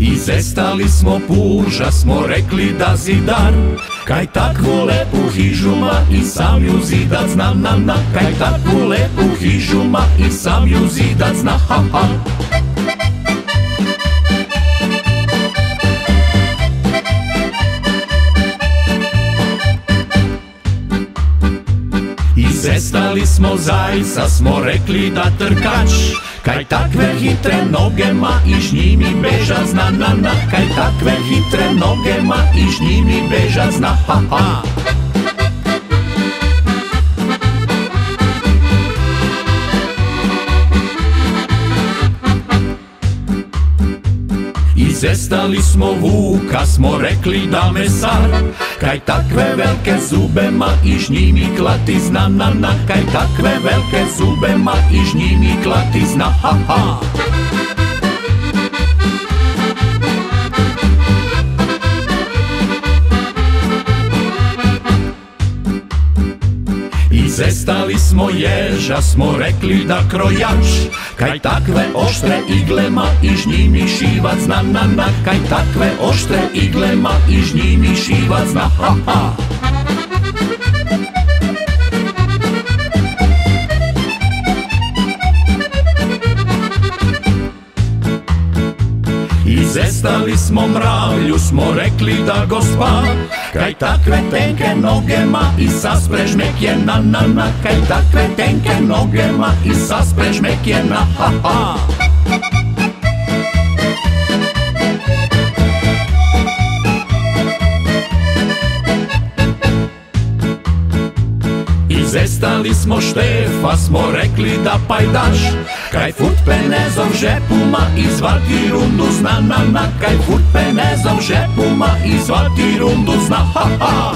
Izestali smo puža, smo rekli da zidar. Kaj takvu lepu hižu ma i sam ju zidat zna na na. Kaj takvu lepu hižu ma i sam ju zidat zna ha ha. Izestali smo zajca, smo rekli da trkač. Kaj takve hitre noge ma iš njimi beža zna na na. Kaj takve hitre noge ma iš njimi beža zna ha ha Izestali smo vuka, smo rekli da mesar. Kaj takve velike zube ma iš njimi klati zna na na. Kaj takve velike zube ma iš njimi klati zna ha ha Izestali smo ježa, smo rekli da krojač. Kaj takve oštre iglema iš njimi šivac zna na na. Kaj takve oštre iglema iš njimi šivac zna ha ha Izestali smo mravlju, smo rekli da gospa Kaj takve tenke nogema i saspreš je na na Kaj takve tenke nogema i saspreš je na ha ha Izestali smo Štefa, smo rekli da pajdaš. Kaj furt penezom žepuma izvati rundu zna na na. Kaj furt penezom žepuma izvati rundu zna ha ha